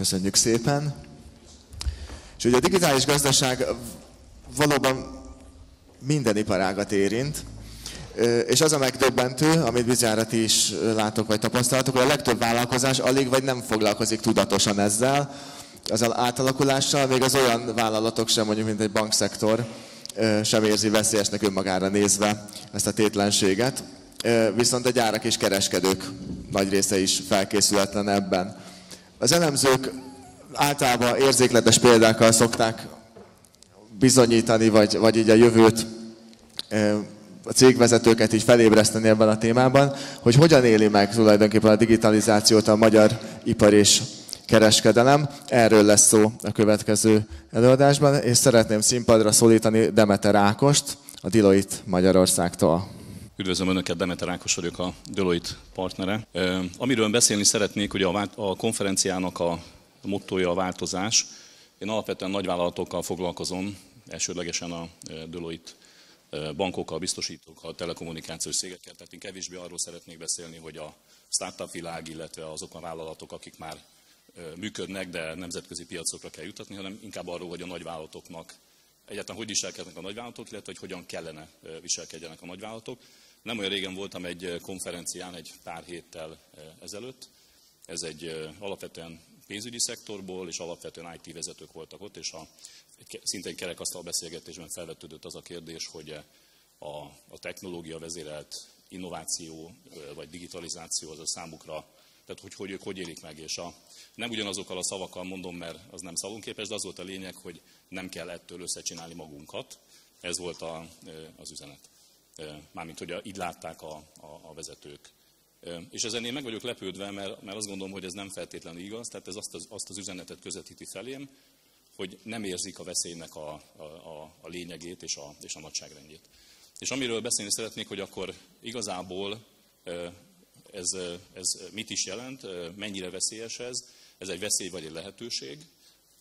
Köszönjük szépen. És ugye a digitális gazdaság valóban minden iparágat érint, és az a megdöbbentő, amit bizonyára ti is látok vagy tapasztalatok, hogy a legtöbb vállalkozás alig vagy nem foglalkozik tudatosan ezzel, az átalakulással, még az olyan vállalatok sem, mondjuk, mint egy bankszektor, sem érzi veszélyesnek önmagára nézve ezt a tétlenséget. Viszont a gyárak és kereskedők nagy része is felkészületlen ebben. Az elemzők általában érzékletes példákkal szokták bizonyítani, vagy, vagy így a jövőt a cégvezetőket így felébreszteni ebben a témában, hogy hogyan éli meg tulajdonképpen a digitalizációt a magyar ipar és kereskedelem. Erről lesz szó a következő előadásban, és szeretném színpadra szólítani Demeter Ákost, a Deloitte Magyarországtól. Üdvözlöm Önöket, Demeter Ákos vagyok, a Deloitte partnere. Amiről beszélni szeretnék, hogy a konferenciának a mottoja a változás. Én alapvetően nagyvállalatokkal foglalkozom, elsődlegesen a Deloitte bankokkal, biztosítókkal, telekommunikációs cégekkel, tehát én kevésbé arról szeretnék beszélni, hogy a startup világ, illetve azok a vállalatok, akik már működnek, de nemzetközi piacokra kell jutatni, hanem inkább arról, hogy a nagyvállalatoknak egyáltalán hogy viselkednek a nagyvállalatok, illetve hogy hogyan kellene viselkedjenek a nagyvállalatok. Nem olyan régen voltam egy konferencián egy pár héttel ezelőtt. Ez egy alapvetően pénzügyi szektorból, és alapvetően IT vezetők voltak ott, és a, egy kerekasztal beszélgetésben felvetődött az a kérdés, hogy a, a technológia vezérelt innováció vagy digitalizáció az a számukra, tehát hogy, hogy ők hogy élik meg, és a, nem ugyanazokkal a szavakkal mondom, mert az nem szalonképes, de az volt a lényeg, hogy nem kell ettől összecsinálni magunkat. Ez volt a, az üzenet. Mármint, hogy így látták a, a, a vezetők. És ezen én meg vagyok lepődve, mert, mert azt gondolom, hogy ez nem feltétlenül igaz, tehát ez azt az, azt az üzenetet közvetíti felém, hogy nem érzik a veszélynek a, a, a, a lényegét és a, és a nagyságrendjét. És amiről beszélni szeretnék, hogy akkor igazából ez, ez mit is jelent, mennyire veszélyes ez, ez egy veszély vagy egy lehetőség,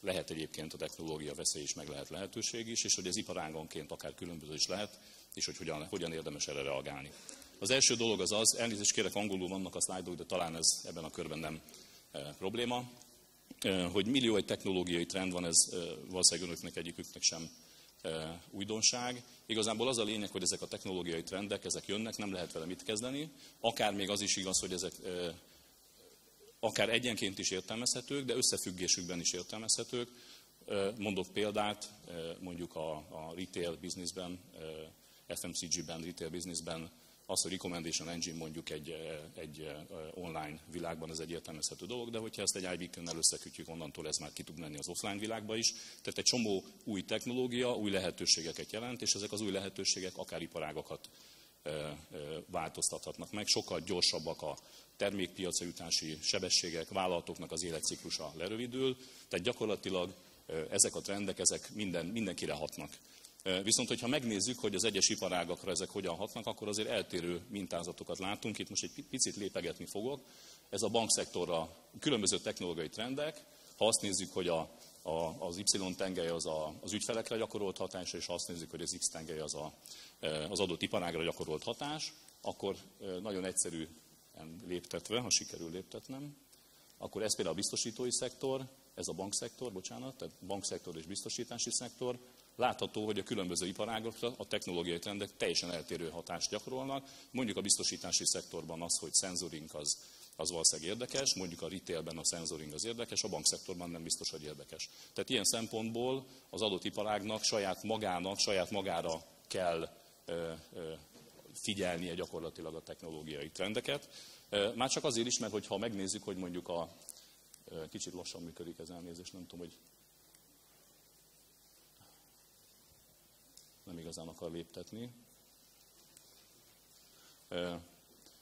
lehet egyébként a technológia veszély is, meg lehet lehetőség is, és hogy ez iparágonként akár különböző is lehet, és hogy hogyan, hogyan érdemes erre reagálni. Az első dolog az az, elnézést kérek, angolul vannak a szlájdok, de talán ez ebben a körben nem e, probléma, e, hogy millió egy technológiai trend van, ez e, valószínűleg önöknek egyiküknek sem e, újdonság. Igazából az a lényeg, hogy ezek a technológiai trendek, ezek jönnek, nem lehet vele mit kezdeni. Akár még az is igaz, hogy ezek e, akár egyenként is értelmezhetők, de összefüggésükben is értelmezhetők. Mondok példát, mondjuk a, a retail businessben, FMCG-ben, retail businessben az, hogy recommendation engine mondjuk egy, egy online világban, ez egy értelmezhető dolog, de hogyha ezt egy iBeacon-nel összekötjük, onnantól ez már ki tud menni az offline világba is. Tehát egy csomó új technológia, új lehetőségeket jelent, és ezek az új lehetőségek akár iparágakat változtathatnak meg. Sokkal gyorsabbak a termékpiacra jutási sebességek, vállalatoknak az életciklusa lerövidül, tehát gyakorlatilag ezek a trendek, ezek minden, mindenkire hatnak. Viszont, hogyha megnézzük, hogy az egyes iparágakra ezek hogyan hatnak, akkor azért eltérő mintázatokat látunk. Itt most egy picit lépegetni fogok. Ez a bankszektorra különböző technológiai trendek. Ha azt nézzük, hogy a, a, az Y tengely az a, az ügyfelekre gyakorolt hatás, és ha azt nézzük, hogy az X tengely az a, az adott iparágra gyakorolt hatás, akkor nagyon egyszerű léptetve, ha sikerül léptetnem, akkor ez például a biztosítói szektor, ez a bankszektor, bocsánat, tehát bankszektor és biztosítási szektor, látható, hogy a különböző iparágokra a technológiai trendek teljesen eltérő hatást gyakorolnak. Mondjuk a biztosítási szektorban az, hogy szenzoring az, az valószínűleg érdekes, mondjuk a retailben a szenzoring az érdekes, a bankszektorban nem biztos, hogy érdekes. Tehát ilyen szempontból az adott iparágnak saját magának, saját magára kell ö, ö, figyelnie gyakorlatilag a technológiai trendeket. Már csak azért is, mert hogyha megnézzük, hogy mondjuk a kicsit lassan működik ez elnézést, nem tudom, hogy nem igazán akar léptetni.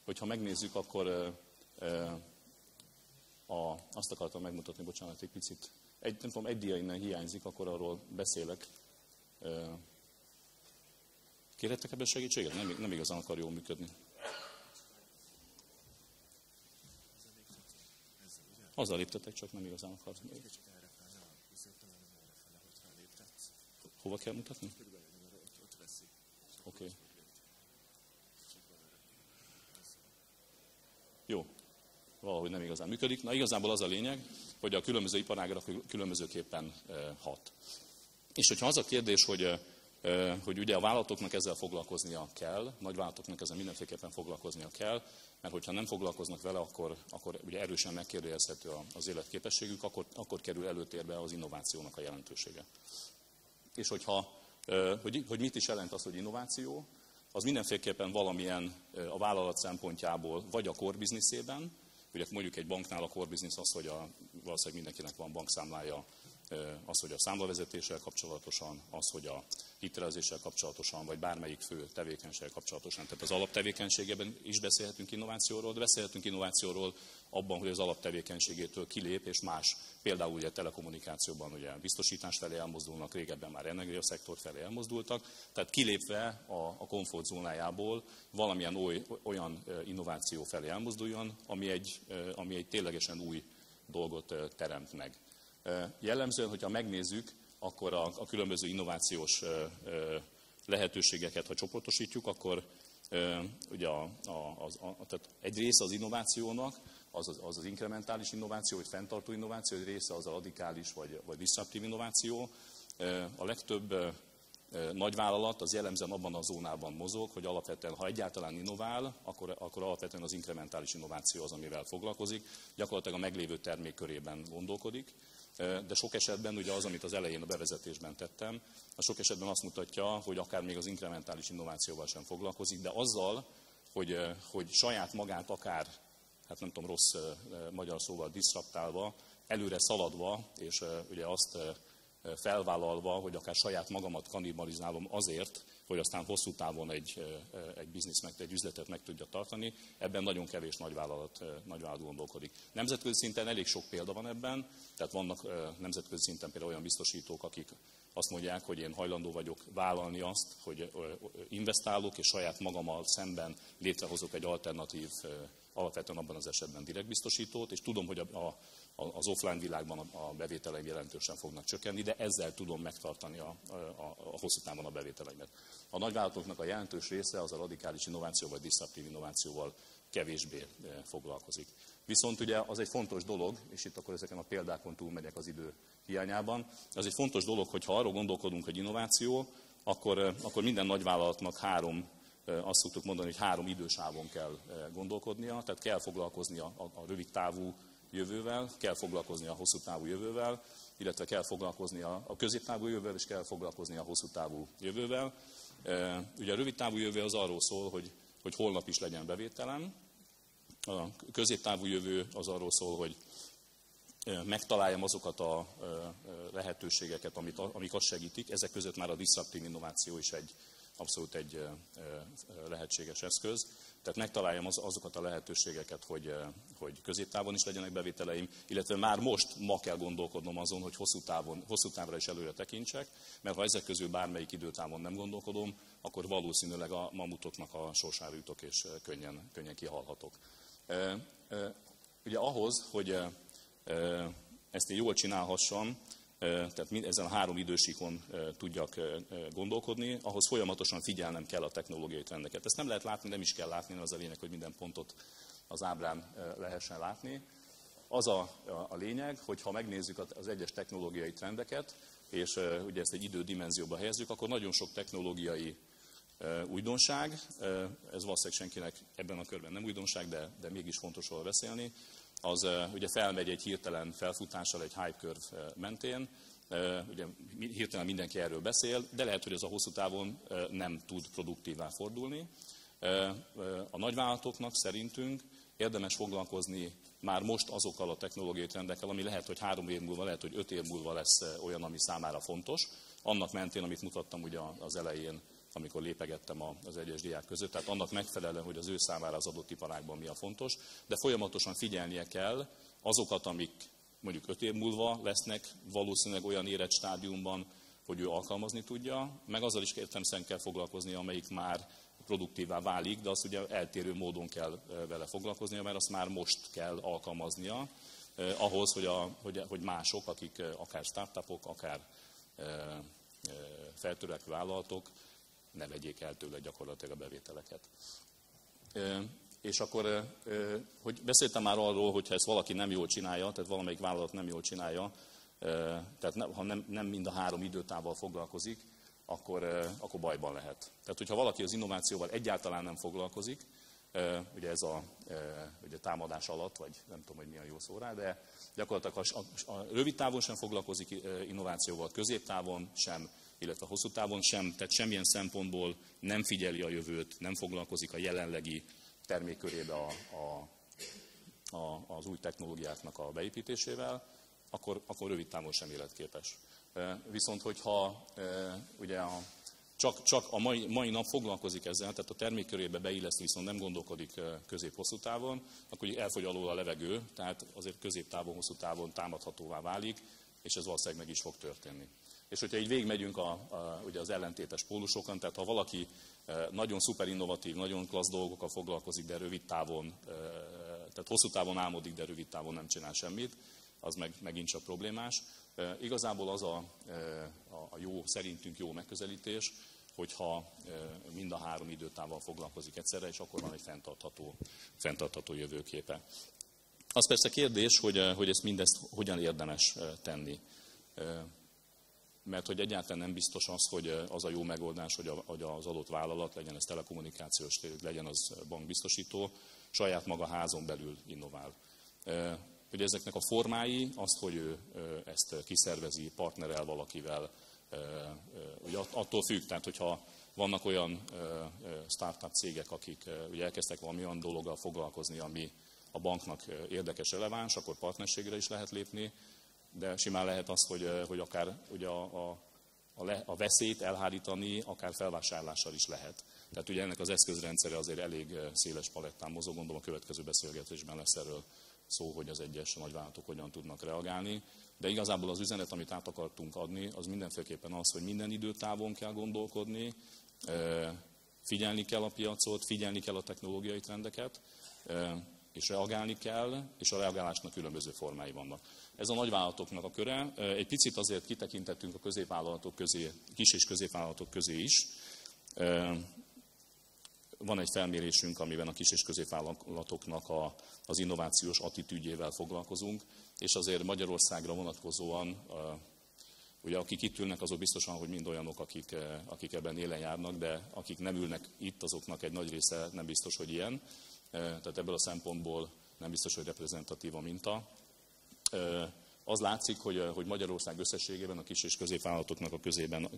Hogyha megnézzük, akkor a, azt akartam megmutatni, bocsánat, egy picit, egy, nem tudom, egy dia innen hiányzik, akkor arról beszélek. Kérhettek ebben segítséget? Nem, nem igazán akar jól működni. Azzal léptetek, csak nem igazán akar. Hova kell mutatni? Oké. Okay. Jó. valahogy nem igazán működik. Na igazából az a lényeg, hogy a különböző iparágra különbözőképpen hat. És hogyha az a kérdés, hogy, hogy ugye a vállalatoknak ezzel foglalkoznia kell, nagy vállalatoknak ezzel mindenféleképpen foglalkoznia kell, mert hogyha nem foglalkoznak vele, akkor, akkor ugye erősen megkérdőjelezhető az életképességük, akkor, akkor kerül előtérbe az innovációnak a jelentősége. És hogyha, hogy, hogy mit is jelent az, hogy innováció, az mindenféleképpen valamilyen a vállalat szempontjából, vagy a core businessében, ugye mondjuk egy banknál a core az, hogy a, valószínűleg mindenkinek van bankszámlája, az, hogy a számlavezetéssel kapcsolatosan, az, hogy a hitelezéssel kapcsolatosan, vagy bármelyik fő tevékenységgel kapcsolatosan. Tehát az alaptevékenységében is beszélhetünk innovációról, de beszélhetünk innovációról abban, hogy az alaptevékenységétől kilép, és más, például ugye telekommunikációban ugye biztosítás felé elmozdulnak, régebben már energiaszektor felé elmozdultak, tehát kilépve a, a komfortzónájából valamilyen oly, olyan innováció felé elmozduljon, ami egy, ami egy ténylegesen új dolgot teremt meg. Jellemzően, hogyha megnézzük, akkor a, a különböző innovációs lehetőségeket, ha csoportosítjuk, akkor ugye a, a, az, a, tehát egy része az innovációnak, az az, az az inkrementális innováció, vagy fenntartó innováció, egy része az a radikális vagy, vagy disruptív innováció. A legtöbb nagyvállalat az jellemzően abban a zónában mozog, hogy alapvetően, ha egyáltalán innovál, akkor, akkor alapvetően az inkrementális innováció az, amivel foglalkozik. Gyakorlatilag a meglévő termék körében gondolkodik de sok esetben ugye az, amit az elején a bevezetésben tettem, a sok esetben azt mutatja, hogy akár még az inkrementális innovációval sem foglalkozik, de azzal, hogy, hogy saját magát akár, hát nem tudom, rossz magyar szóval diszraptálva, előre szaladva, és ugye azt felvállalva, hogy akár saját magamat kannibalizálom azért, hogy aztán hosszú távon egy, egy biznisz, meg, egy üzletet meg tudja tartani, ebben nagyon kevés nagyvállalat, nagyvállalat gondolkodik. Nemzetközi szinten elég sok példa van ebben, tehát vannak nemzetközi szinten például olyan biztosítók, akik azt mondják, hogy én hajlandó vagyok vállalni azt, hogy investálok, és saját magammal szemben létrehozok egy alternatív, alapvetően abban az esetben direktbiztosítót, és tudom, hogy a, a az offline világban a bevételeim jelentősen fognak csökkenni, de ezzel tudom megtartani a, a, a hosszú távon a bevételeimet. A nagyvállalatoknak a jelentős része az a radikális innováció vagy diszruptív innovációval kevésbé eh, foglalkozik. Viszont ugye az egy fontos dolog, és itt akkor ezeken a példákon túl megyek az idő hiányában, az egy fontos dolog, hogy ha arról gondolkodunk, hogy innováció, akkor, eh, akkor minden nagyvállalatnak három eh, azt szoktuk mondani, hogy három idősávon kell gondolkodnia, tehát kell foglalkoznia a, a rövid távú jövővel, kell foglalkozni a hosszú távú jövővel, illetve kell foglalkozni a, a középtávú jövővel, és kell foglalkozni a hosszú távú jövővel. E, ugye a rövid távú jövő az arról szól, hogy, hogy holnap is legyen bevételem. A középtávú jövő az arról szól, hogy e, megtaláljam azokat a e, lehetőségeket, amit, amik azt segítik. Ezek között már a disruptív innováció is egy, abszolút egy lehetséges eszköz. Tehát megtaláljam az, azokat a lehetőségeket, hogy, hogy középtávon is legyenek bevételeim, illetve már most ma kell gondolkodnom azon, hogy hosszú, távon, hosszú távra is előre tekintsek, mert ha ezek közül bármelyik időtávon nem gondolkodom, akkor valószínűleg a mamutoknak a sorsára jutok, és könnyen, könnyen kihalhatok. Ugye ahhoz, hogy ezt én jól csinálhassam, tehát ezen a három idősíkon tudjak gondolkodni, ahhoz folyamatosan figyelnem kell a technológiai trendeket. Ezt nem lehet látni, nem is kell látni, az a lényeg, hogy minden pontot az ábrán lehessen látni. Az a, a lényeg, hogy ha megnézzük az egyes technológiai trendeket, és ugye ezt egy idődimenzióba helyezzük, akkor nagyon sok technológiai újdonság, ez valószínűleg senkinek ebben a körben nem újdonság, de, de mégis fontos róla beszélni, az ugye felmegy egy hirtelen felfutással egy hype curve mentén, ugye hirtelen mindenki erről beszél, de lehet, hogy ez a hosszú távon nem tud produktívá fordulni. A nagyvállalatoknak szerintünk érdemes foglalkozni már most azokkal a technológiai trendekkel, ami lehet, hogy három év múlva, lehet, hogy öt év múlva lesz olyan, ami számára fontos. Annak mentén, amit mutattam ugye az elején amikor lépegettem az egyes diák között, tehát annak megfelelően, hogy az ő számára az adott iparágban mi a fontos, de folyamatosan figyelnie kell azokat, amik mondjuk öt év múlva lesznek valószínűleg olyan érett stádiumban, hogy ő alkalmazni tudja, meg azzal is szerint kell foglalkozni, amelyik már produktívá válik, de azt ugye eltérő módon kell vele foglalkoznia, mert azt már most kell alkalmaznia, eh, ahhoz, hogy, a, hogy, hogy mások, akik akár startupok, akár eh, feltörekvő vállalatok, ne vegyék el tőle gyakorlatilag a bevételeket. és akkor, hogy beszéltem már arról, hogy ha ezt valaki nem jól csinálja, tehát valamelyik vállalat nem jól csinálja, tehát ha nem, nem mind a három időtával foglalkozik, akkor, akkor bajban lehet. Tehát, hogyha valaki az innovációval egyáltalán nem foglalkozik, ugye ez a ugye támadás alatt, vagy nem tudom, hogy mi a jó szó rá, de gyakorlatilag a, a rövid távon sem foglalkozik innovációval, középtávon sem, illetve hosszú távon sem, tehát semmilyen szempontból nem figyeli a jövőt, nem foglalkozik a jelenlegi termékkörébe a, a, a, az új technológiáknak a beépítésével, akkor, akkor rövid távon sem életképes. Viszont, hogyha ugye a, csak, csak a mai, mai nap foglalkozik ezzel, tehát a termékkörébe beilleszt, viszont nem gondolkodik közép-hosszú távon, akkor elfogy alól a levegő, tehát azért középtávon, hosszú távon támadhatóvá válik, és ez valószínűleg meg is fog történni. És hogyha így végigmegyünk a, a, ugye az ellentétes pólusokon, tehát ha valaki nagyon szuper innovatív, nagyon klassz dolgokkal foglalkozik, de rövid távon, tehát hosszú távon álmodik, de rövid távon nem csinál semmit, az meg, megint csak problémás. Igazából az a, a jó, szerintünk jó megközelítés, hogyha mind a három időtával foglalkozik egyszerre, és akkor van egy fenntartható, fenntartható jövőképe. Az persze kérdés, hogy, hogy ezt mindezt hogyan érdemes tenni. Mert hogy egyáltalán nem biztos az, hogy az a jó megoldás, hogy, a, hogy az adott vállalat, legyen ez telekommunikációs, legyen az bankbiztosító, saját maga házon belül innovál. Hogy ezeknek a formái, azt, hogy ő ezt kiszervezi, partnerel valakivel, ugye attól függ, tehát hogyha vannak olyan startup cégek, akik ugye elkezdtek valami olyan dologgal foglalkozni, ami a banknak érdekes, releváns, akkor partnerségre is lehet lépni, de simán lehet az, hogy, hogy akár ugye a, a, a, le, a veszélyt elhárítani, akár felvásárlással is lehet. Tehát ugye ennek az eszközrendszere azért elég széles palettán mozog, gondolom a következő beszélgetésben lesz erről szó, hogy az egyes nagyvállalatok hogyan tudnak reagálni. De igazából az üzenet, amit át akartunk adni, az mindenféleképpen az, hogy minden időtávon kell gondolkodni, figyelni kell a piacot, figyelni kell a technológiai trendeket, és reagálni kell, és a reagálásnak különböző formái vannak. Ez a nagyvállalatoknak a köre. Egy picit azért kitekintettünk a középvállalatok közé, kis és középvállalatok közé is. Van egy felmérésünk, amiben a kis és középvállalatoknak a, az innovációs attitűdjével foglalkozunk, és azért Magyarországra vonatkozóan, ugye akik itt ülnek, azok biztosan, hogy mind olyanok, akik, akik ebben élen járnak, de akik nem ülnek itt, azoknak egy nagy része nem biztos, hogy ilyen. Tehát ebből a szempontból nem biztos, hogy reprezentatív a minta. Az látszik, hogy, hogy Magyarország összességében a kis és középvállalatoknak a közében,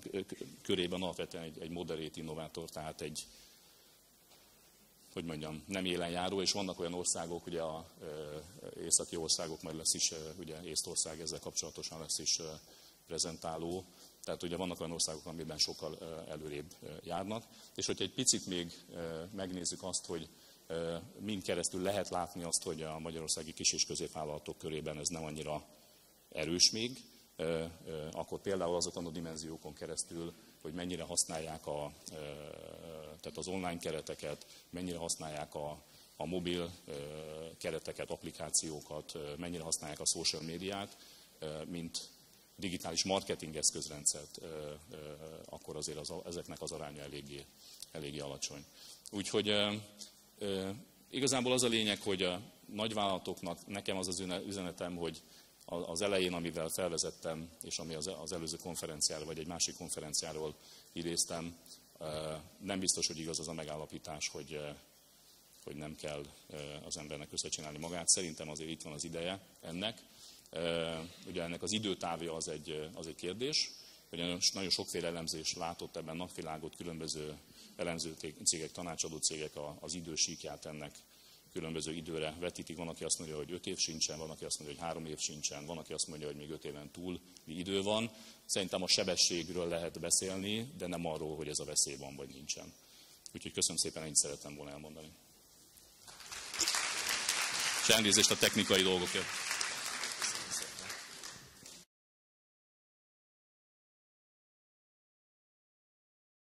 körében alapvetően egy, egy moderét innovátor, tehát egy, hogy mondjam, nem élen járó, és vannak olyan országok, ugye a északi országok, majd lesz is, ugye Észtország ezzel kapcsolatosan lesz is prezentáló, tehát ugye vannak olyan országok, amiben sokkal előrébb járnak, és hogyha egy picit még megnézzük azt, hogy mind keresztül lehet látni azt, hogy a magyarországi kis és középvállalatok körében ez nem annyira erős még, akkor például azokon a dimenziókon keresztül, hogy mennyire használják a, tehát az online kereteket, mennyire használják a, a mobil kereteket, applikációkat, mennyire használják a social médiát, mint digitális marketing eszközrendszert, akkor azért az, ezeknek az aránya eléggé, eléggé alacsony. Úgyhogy igazából az a lényeg, hogy a nagyvállalatoknak nekem az az üzenetem, hogy az elején, amivel felvezettem, és ami az előző konferenciáról, vagy egy másik konferenciáról idéztem, nem biztos, hogy igaz az a megállapítás, hogy, hogy nem kell az embernek összecsinálni magát. Szerintem azért itt van az ideje ennek. Ugye ennek az időtávja az egy, az egy kérdés. Ugye nagyon sokféle elemzés látott ebben napvilágot, különböző elemző cégek, tanácsadó cégek az idősíkját ennek különböző időre vetítik. Van, aki azt mondja, hogy öt év sincsen, van, aki azt mondja, hogy három év sincsen, van, aki azt mondja, hogy még öt éven túl idő van. Szerintem a sebességről lehet beszélni, de nem arról, hogy ez a veszély van vagy nincsen. Úgyhogy köszönöm szépen, ennyit szerettem volna elmondani. És elnézést a technikai dolgokért.